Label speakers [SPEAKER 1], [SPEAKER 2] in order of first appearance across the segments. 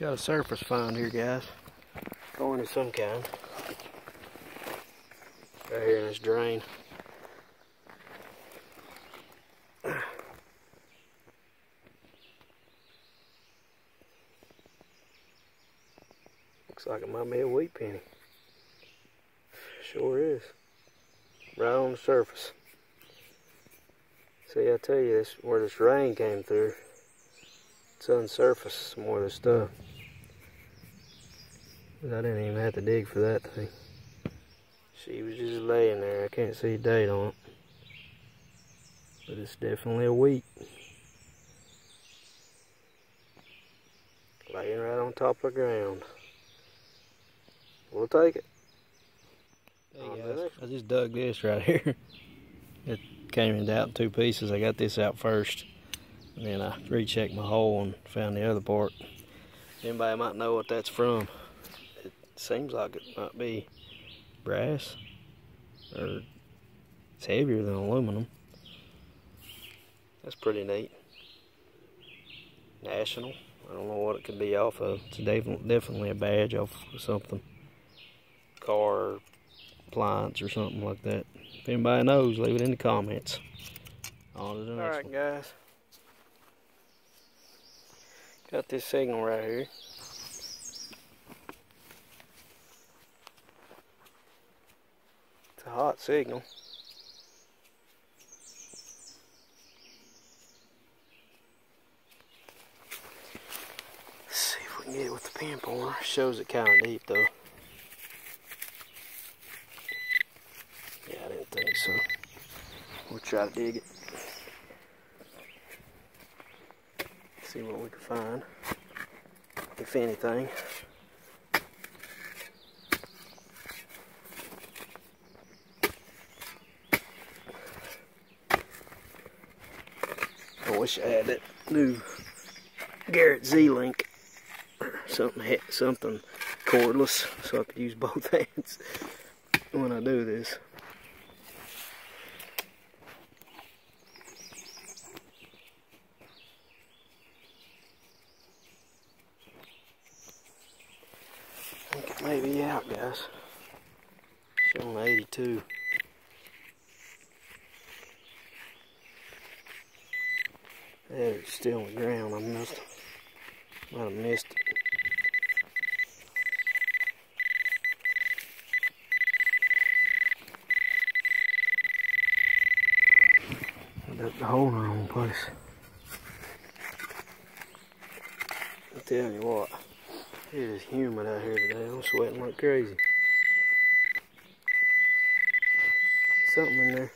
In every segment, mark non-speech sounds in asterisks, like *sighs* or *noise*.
[SPEAKER 1] Got a surface find here, guys. Going of some kind. Right here in this drain. *sighs* Looks like it might be a wheat penny. Sure is. Right on the surface. See, I tell you, this where this rain came through. It's unsurfaced some more of the stuff. But I didn't even have to dig for that thing. She was just laying there. I can't see a date on it. But it's definitely a wheat. Laying right on top of the ground. We'll take it. Hey guys, I just dug this right *laughs* here. It came in out in two pieces. I got this out first. And then I rechecked my hole and found the other part. Anybody might know what that's from. Seems like it might be brass. Or it's heavier than aluminum. That's pretty neat. National. I don't know what it could be off of. It's definitely a badge off of something. Car, appliance or something like that. If anybody knows, leave it in the comments. On to the next Alright guys. Got this signal right here. A hot signal. Let's see if we can get it with the pinpointer. Shows it kind of deep though. Yeah, I didn't think so. We'll try to dig it. see what we can find, if anything. I wish I had that new Garrett Z-Lynk something something cordless so I could use both *laughs* hands when I do this. Maybe out, guys. Showing 82. It's still on the ground. I must, might have missed it. I the hole in the wrong place. I tell you what. It is humid out here today. I'm sweating like crazy. Something in there.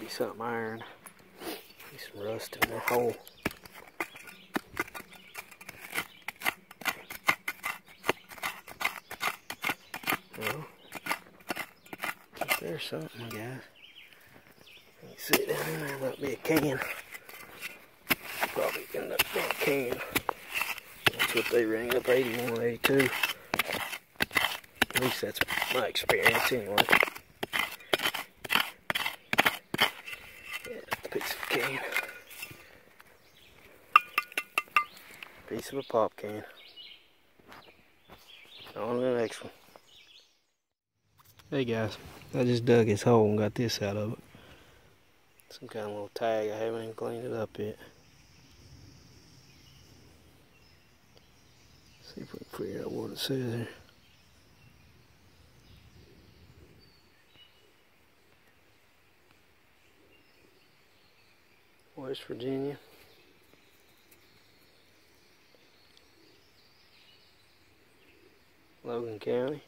[SPEAKER 1] Be something iron. some rust in that hole. Well, there's something, guys. You see down there, might be a can. Probably end up being a can. That's what they ring up 81, 82. At least that's my experience anyway. Yeah, a piece of can. Piece of a pop can. On to the next one. Hey guys, I just dug his hole and got this out of it. Some kind of little tag, I haven't even cleaned it up yet. See if we can figure out what it says here. West Virginia. Logan County.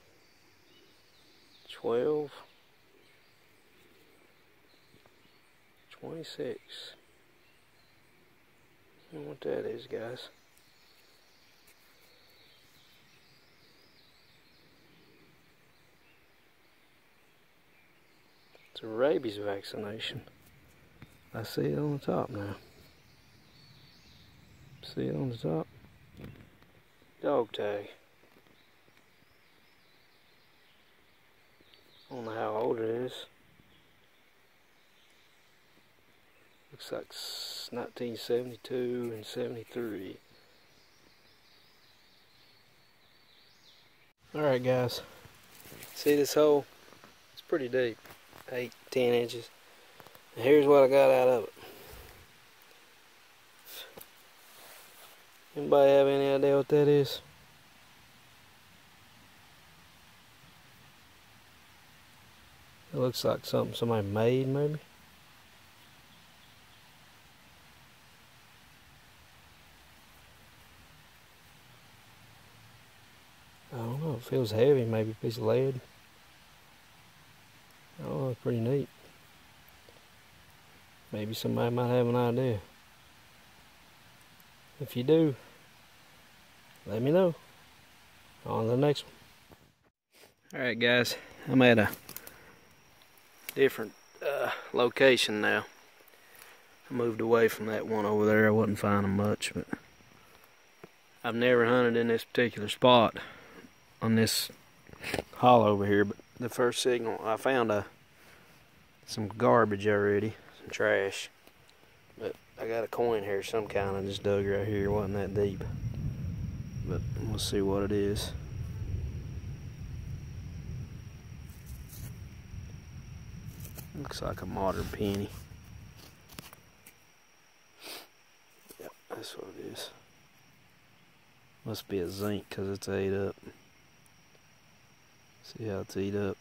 [SPEAKER 1] 12, 26. I don't know what that is, guys. It's a rabies vaccination. I see it on the top now. See it on the top? Dog tag. I don't know how old it is. Looks like 1972 and 73. Alright guys, see this hole? It's pretty deep, 8, 10 inches. And here's what I got out of it. Anybody have any idea what that is? It looks like something somebody made maybe. I don't know, it feels heavy, maybe a piece of lead. Oh, pretty neat. Maybe somebody might have an idea. If you do, let me know. On the next one. Alright guys, I'm at a different uh, location now. I moved away from that one over there. I wasn't finding much, but I've never hunted in this particular spot on this hollow over here. But the first signal, I found a some garbage already, some trash. But I got a coin here, some kind. I just dug right here. It wasn't that deep. But we'll see what it is. Looks like a modern penny. Yep, that's what it is. Must be a zinc because it's ate up. See how it's ate up.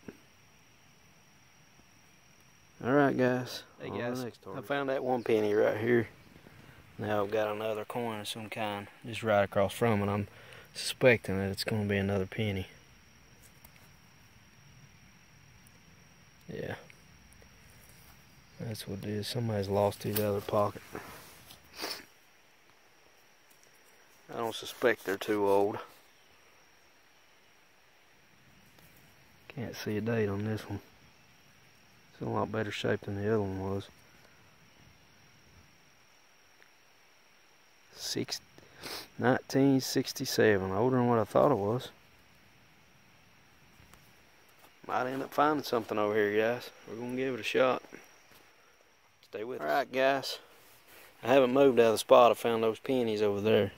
[SPEAKER 1] Alright guys. Hey guys, I found that one penny right here. Now I've got another coin of some kind just right across from it. I'm suspecting that it's going to be another penny. Yeah. That's what it is. Somebody's lost his other pocket. I don't suspect they're too old. Can't see a date on this one. It's in a lot better shape than the other one was. Six, 1967, older than what I thought it was. Might end up finding something over here, guys. We're going to give it a shot. Stay with us, Alright guys, I haven't moved out of the spot. I found those pennies over there.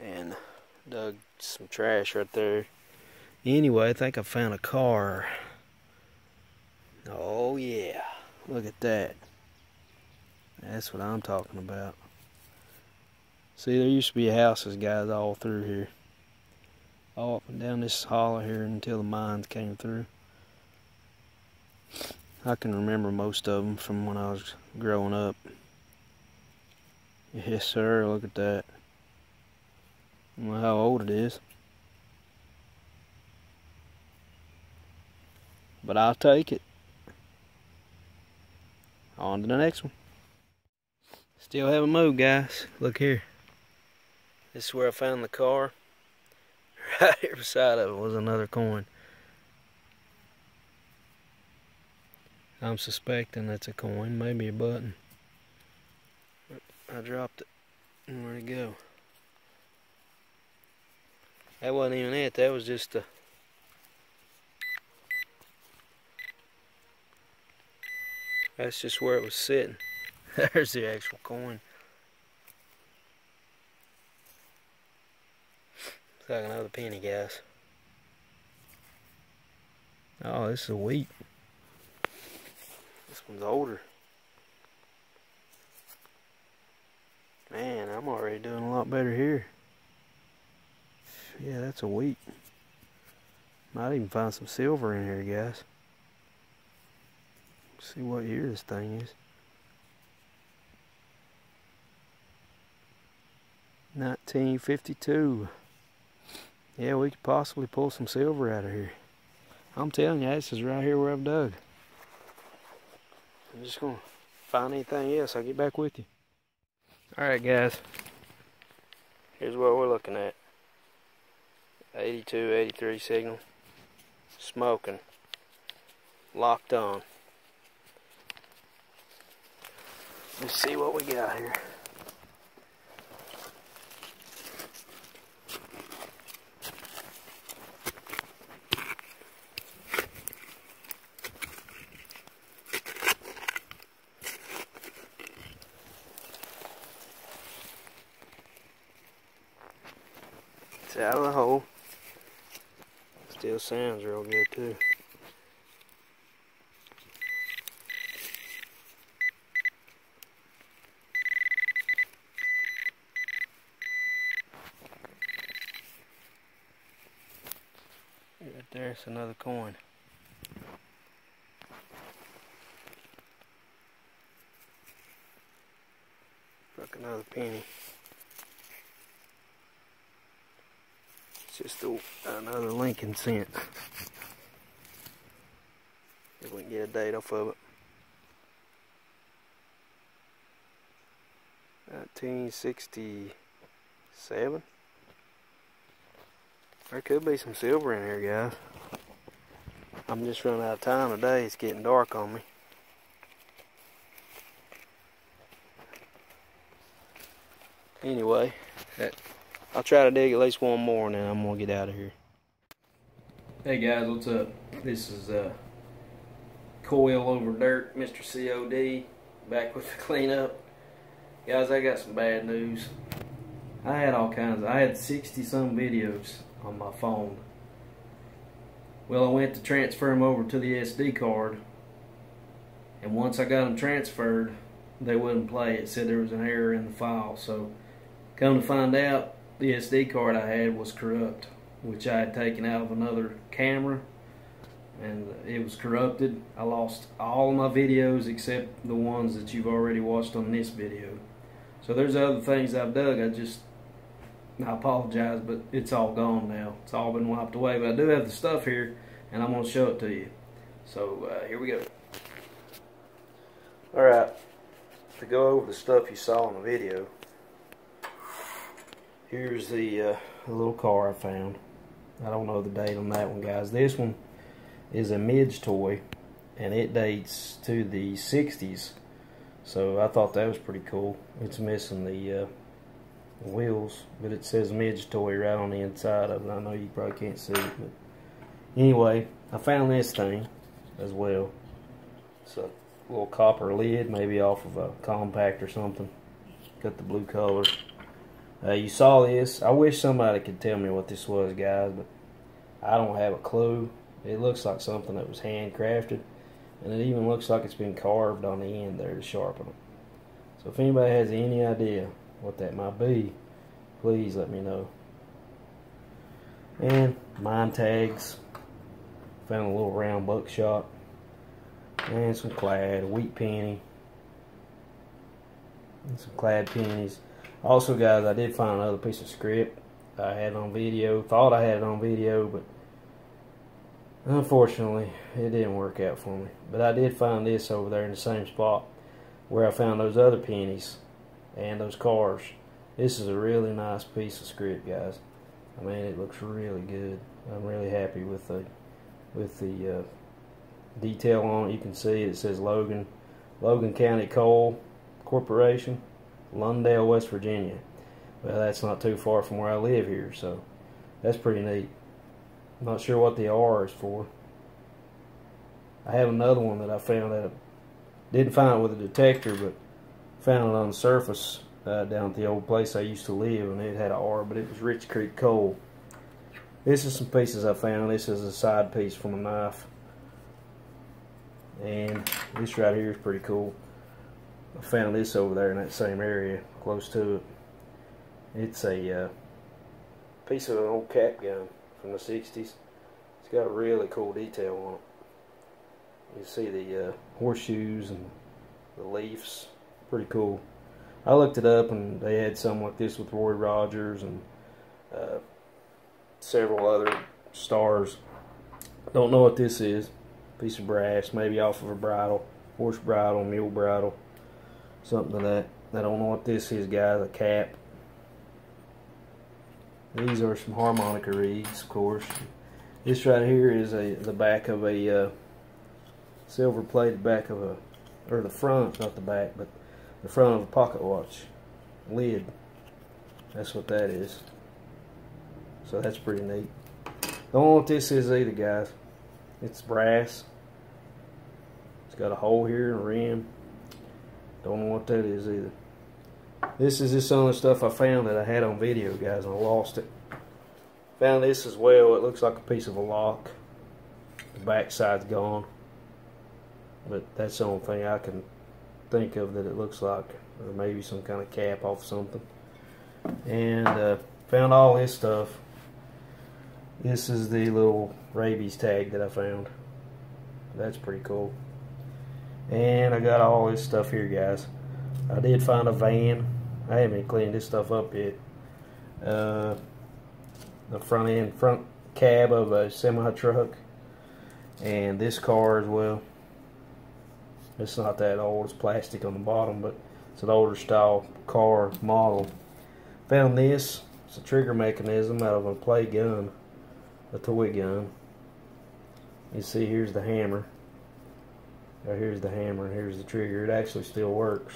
[SPEAKER 1] And dug some trash right there. Anyway, I think I found a car. Oh yeah, look at that. That's what I'm talking about. See, there used to be houses, guys, all through here. All up and down this hollow here until the mines came through. I can remember most of them from when I was growing up. Yes, sir. Look at that. I don't know how old it is. But I'll take it. On to the next one. Still haven't moved, guys. Look here. This is where I found the car. *laughs* Right here beside of it was another coin. I'm suspecting that's a coin, maybe a button. I dropped it. Where'd it go? That wasn't even it. That was just a... That's just where it was sitting. *laughs* There's the actual coin. It's like another penny, guys. Oh, this is a wheat. This one's older. Man, I'm already doing a lot better here. Yeah, that's a wheat. Might even find some silver in here, guys. See what year this thing is. 1952. Yeah, we could possibly pull some silver out of here. I'm telling you, this is right here where I've dug. I'm just gonna find anything else. I'll get back with you. Alright guys. Here's what we're looking at. 82, 83 signal. Smoking. Locked on. Let's see what we got here. It's out of the hole. Still sounds real good too. There's another coin. Fuck another penny. It's just a, another Lincoln cent. If we can get a date off of it. 1967. There could be some silver in here, guys. I'm just running out of time today. It's getting dark on me. Anyway, I'll try to dig at least one more and then I'm going to get out of here. Hey guys, what's up? This is uh, Coil Over Dirt, Mr. COD, back with the cleanup. Guys, I got some bad news. I had all kinds of, I had 60 some videos on my phone. Well, I went to transfer them over to the SD card. And once I got them transferred, they wouldn't play. It said there was an error in the file. So, come to find out, the SD card I had was corrupt, which I had taken out of another camera. And it was corrupted. I lost all my videos except the ones that you've already watched on this video. So there's other things I've dug. I just I apologize, but it's all gone now. It's all been wiped away. But I do have the stuff here, and I'm going to show it to you. So uh, here we go. Alright, to go over the stuff you saw in the video, here's the, uh, little car I found. I don't know the date on that one, guys. This one is a Midgetoy, and it dates to the 60s. So I thought that was pretty cool. It's missing the uh, wheels, but it says Midgetoy right on the inside of it. I know you probably can't see it, but anyway, I found this thing as well. It's a little copper lid, maybe off of a compact or something. Got the blue color. Uh, you saw this. I wish somebody could tell me what this was, guys, but I don't have a clue. It looks like something that was handcrafted, and it even looks like it's been carved on the end there to sharpen it. So if anybody has any idea what that might be, please let me know. And mine tags. Found a little round buckshot. And some clad, wheat penny. And some clad pennies. Also, guys, I did find another piece of script I had on video. Thought I had it on video, but unfortunately, it didn't work out for me. But I did find this over there in the same spot where I found those other pennies and those cars. This is a really nice piece of script, guys. I mean, it looks really good. I'm really happy with the with the uh, detail on it. You can see it says Logan, Logan County Coal Corporation, Lundale, West Virginia. Well, that's not too far from where I live here, so that's pretty neat. I'm not sure what the R is for. I have another one that I found that I didn't find it with a detector, but found it on the surface uh, down at the old place I used to live, and it had an R, but it was Rich Creek coal. This is some pieces I found. This is a side piece from a knife. And this right here is pretty cool. I found this over there in that same area, close to it. It's a uh, piece of an old cap gun from the 60s. It's got a really cool detail on it. You see the uh, horseshoes and the leaves pretty cool. I looked it up and they had some like this with Roy Rogers and uh, several other stars. Don't know what this is. Piece of brass, maybe off of a bridle, horse bridle, mule bridle, something of that. I don't know what this is, guys. A cap. These are some harmonica reeds, of course. This right here is a the back of a uh, silver plated back of a, or the front, not the back, but the front of a pocket watch lid. That's what that is. So that's pretty neat. Don't know what this is either, guys. It's brass. It's got a hole here and a rim. Don't know what that is either. This is just some of the stuff I found that I had on video, guys, and I lost it. Found this as well. It looks like a piece of a lock. The back side's gone. But that's the only thing I can think of that it looks like. Or maybe some kind of cap off something. And uh, found all this stuff. This is the little rabies tag that I found. That's pretty cool. And I got all this stuff here, guys. I did find a van. I haven't cleaned this stuff up yet. Uh, the front end, front cab of a semi truck. And this car as well. It's not that old. It's plastic on the bottom, but it's an older style car model. Found this. It's a trigger mechanism out of a play gun, a toy gun. You see, here's the hammer. Right here's the hammer. Here's the trigger. It actually still works.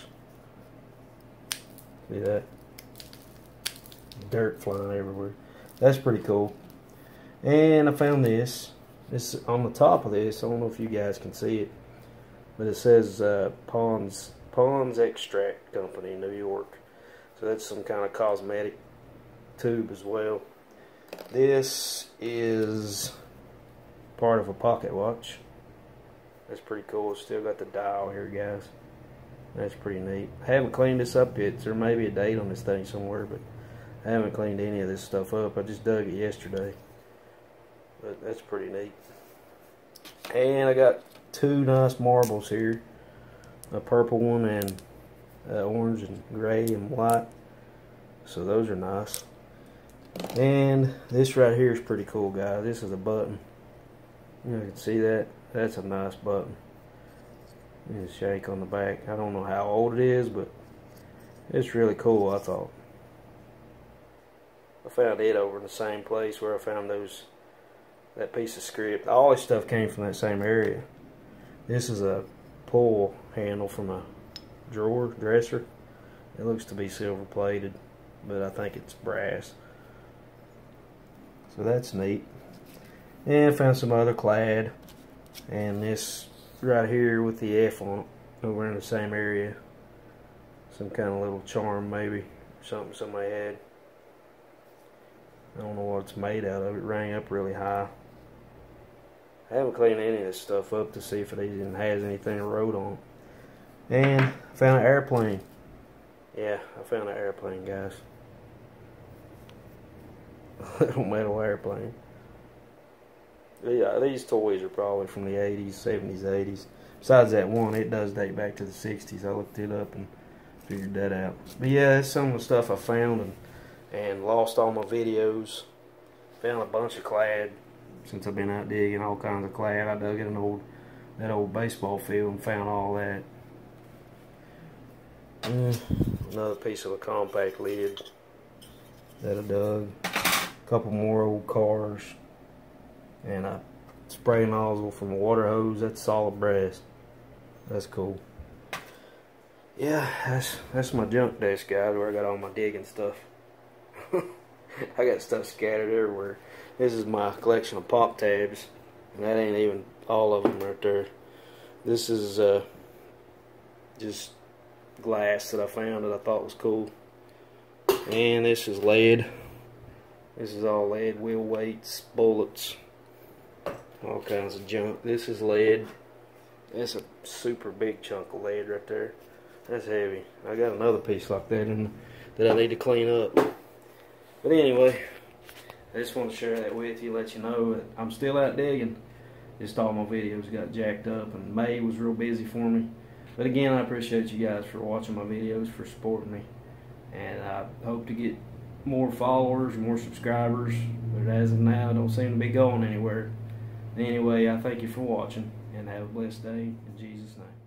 [SPEAKER 1] See that? Dirt flying everywhere. That's pretty cool. And I found this. This on the top of this. I don't know if you guys can see it, but it says uh, Pond's Pond's Extract Company, New York. So that's some kind of cosmetic tube as well. This is part of a pocket watch. That's pretty cool. Still got the dial here, guys. That's pretty neat. I haven't cleaned this up yet. There may be a date on this thing somewhere, but I haven't cleaned any of this stuff up. I just dug it yesterday. But that's pretty neat. And I got two nice marbles here. A purple one and uh, orange and gray and white. So those are nice. And this right here is pretty cool, guys. This is a button. You can see that. That's a nice button. And shake on the back. I don't know how old it is, but it's really cool, I thought. I found it over in the same place where I found those that piece of script. All this stuff came from that same area. This is a pull handle from a drawer, dresser. It looks to be silver plated, but I think it's brass. So that's neat. And found some other clad. And this right here with the F on it over in the same area. Some kind of little charm maybe. Something somebody had. I don't know what it's made out of. It rang up really high. I haven't cleaned any of this stuff up to see if it even has anything wrote on And I found an airplane. Yeah, I found an airplane, guys. *laughs* Little metal airplane. Yeah, these toys are probably from the 80s, 70s, 80s. Besides that one, it does date back to the 60s. I looked it up and figured that out. But yeah, that's some of the stuff I found and, and lost all my videos. Found a bunch of clad since I've been out digging all kinds of clad. I dug in an old that old baseball field and found all that. Mm, another piece of a compact lid that I dug. A couple more old cars and a spray nozzle from a water hose. That's solid brass. That's cool. Yeah, that's that's my junk desk, guys, where I got all my digging stuff. *laughs* *laughs* I got stuff scattered everywhere. This is my collection of pop tabs, and that ain't even all of them right there. This is uh, just glass that I found that I thought was cool. And this is lead. This is all lead, wheel weights, bullets, all kinds of junk. This is lead. That's a super big chunk of lead right there. That's heavy. I got another piece like that in, that I need to clean up. But anyway, I just want to share that with you, let you know that I'm still out digging. Just all my videos got jacked up and May was real busy for me. But again, I appreciate you guys for watching my videos, for supporting me. And I hope to get more followers, more subscribers. But as of now, I don't seem to be going anywhere. Anyway, I thank you for watching and have a blessed day in Jesus' name.